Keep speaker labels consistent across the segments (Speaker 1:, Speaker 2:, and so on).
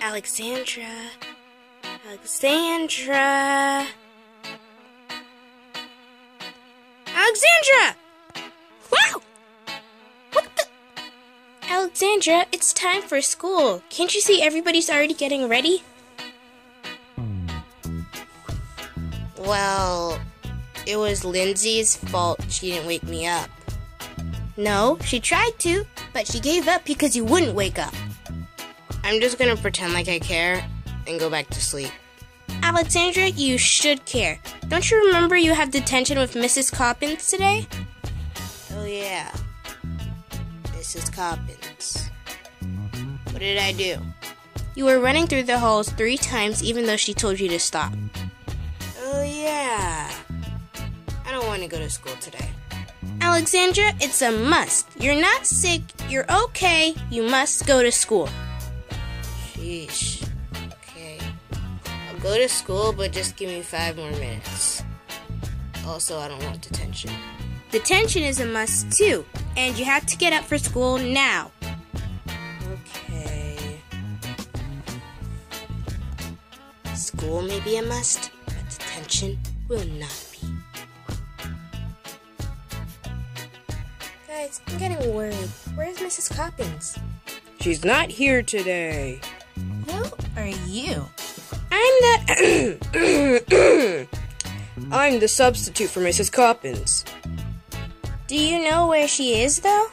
Speaker 1: Alexandra. Alexandra. Alexandra! Wow! What the? Alexandra, it's time for school. Can't you see everybody's already getting ready? Well, it was Lindsay's fault she didn't wake me up. No, she tried to, but she gave up because you wouldn't wake up. I'm just gonna pretend like I care and go back to sleep. Alexandra, you should care. Don't you remember you have detention with Mrs. Coppins today? Oh, yeah. Mrs. Coppins. What did I do? You were running through the halls three times even though she told you to stop. Oh, yeah. I don't want to go to school today. Alexandra, it's a must. You're not sick, you're okay, you must go to school. Sheesh. Okay. I'll go to school, but just give me five more minutes. Also, I don't want detention. Detention is a must too, and you have to get up for school now. Okay. School may be a must, but detention will not be. Guys, I'm getting worried. Where's Mrs. Coppins?
Speaker 2: She's not here today.
Speaker 1: You?
Speaker 2: I'm the. I'm the substitute for Mrs. Coppins.
Speaker 1: Do you know where she is, though?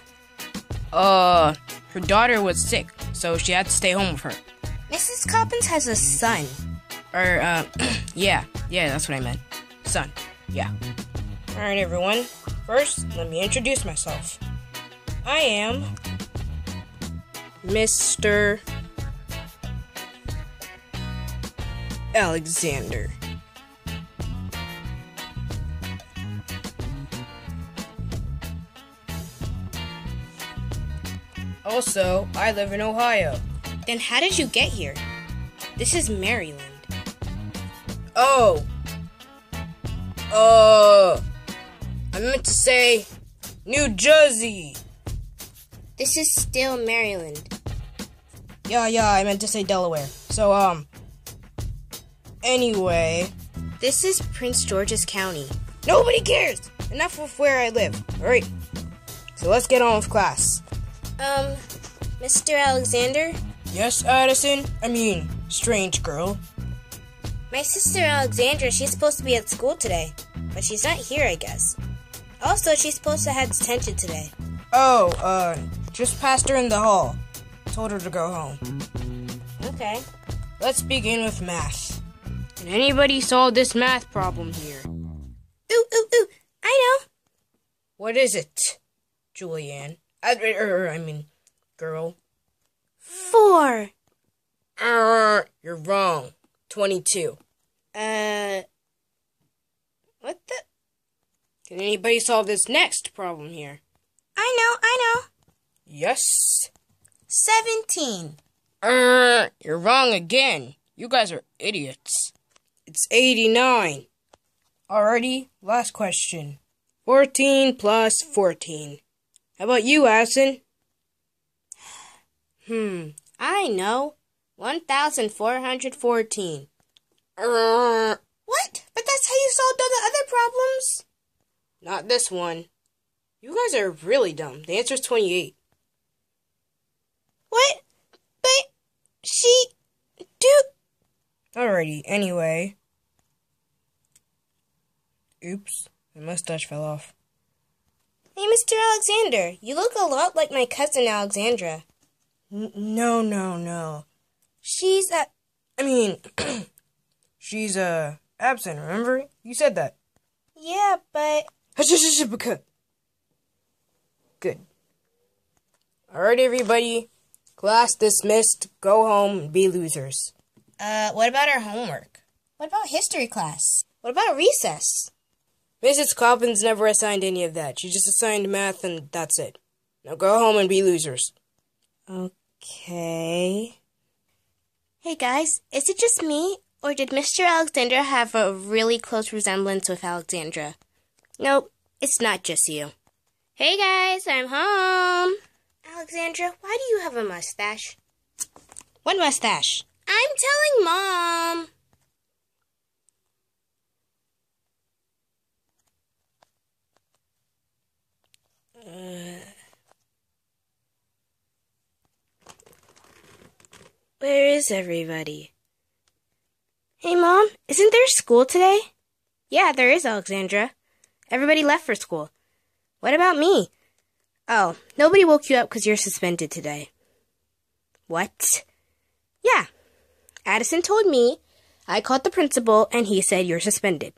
Speaker 2: Uh, her daughter was sick, so she had to stay home with her.
Speaker 1: Mrs. Coppins has a son.
Speaker 2: Or, uh, yeah, yeah, that's what I meant. Son, yeah. Alright, everyone. First, let me introduce myself. I am. Mr. Alexander. Also, I live in Ohio.
Speaker 1: Then how did you get here? This is Maryland.
Speaker 2: Oh. Uh. I meant to say New Jersey.
Speaker 1: This is still Maryland.
Speaker 2: Yeah, yeah, I meant to say Delaware. So, um. Anyway.
Speaker 1: This is Prince George's County.
Speaker 2: Nobody cares! Enough of where I live. Alright. So let's get on with class.
Speaker 1: Um, Mr. Alexander?
Speaker 2: Yes, Addison? I mean, strange girl.
Speaker 1: My sister Alexandra, she's supposed to be at school today, but she's not here, I guess. Also, she's supposed to have detention today.
Speaker 2: Oh, uh, just passed her in the hall. Told her to go home.
Speaker 1: Okay.
Speaker 2: Let's begin with math. Can anybody solve this math problem here?
Speaker 1: Ooh, ooh, ooh, I know.
Speaker 2: What is it, Julianne? I, er, I mean, girl.
Speaker 1: Four.
Speaker 2: Uh, you're wrong. 22.
Speaker 1: Uh, what the?
Speaker 2: Can anybody solve this next problem here?
Speaker 1: I know, I know.
Speaker 2: Yes.
Speaker 1: 17.
Speaker 2: Uh, you're wrong again. You guys are idiots. It's 89. Alrighty, last question. 14 plus 14. How about you, Addison?
Speaker 1: Hmm, I know. 1,414.
Speaker 2: Uh,
Speaker 1: What? But that's how you solved all the other problems.
Speaker 2: not this one. You guys are really dumb. The answer's 28.
Speaker 1: What? But she. Do.
Speaker 2: Alrighty, anyway. Oops, my mustache fell off.
Speaker 1: Hey, Mr. Alexander, you look a lot like my cousin Alexandra.
Speaker 2: N- no, no, no.
Speaker 1: She's a.
Speaker 2: I mean, she's, uh, absent, remember? You said that.
Speaker 1: Yeah, but.
Speaker 2: Good. Alright, everybody. Class dismissed. Go home and be losers.
Speaker 1: Uh, what about our homework? What about history class? What about recess?
Speaker 2: Mrs. Coppins never assigned any of that. She just assigned math and that's it. Now go home and be losers.
Speaker 1: Okay. Hey guys, is it just me, or did Mr. Alexander have a really close resemblance with Alexandra? Nope, it's not just you. Hey guys, I'm home. Alexandra, why do you have a mustache? What mustache? I'm telling Mom. Uh, where is everybody? Hey, Mom, isn't there school today? Yeah, there is, Alexandra. Everybody left for school. What about me? Oh, nobody woke you up because you're suspended today. What? Yeah. Addison told me. I called the principal and he said you're suspended.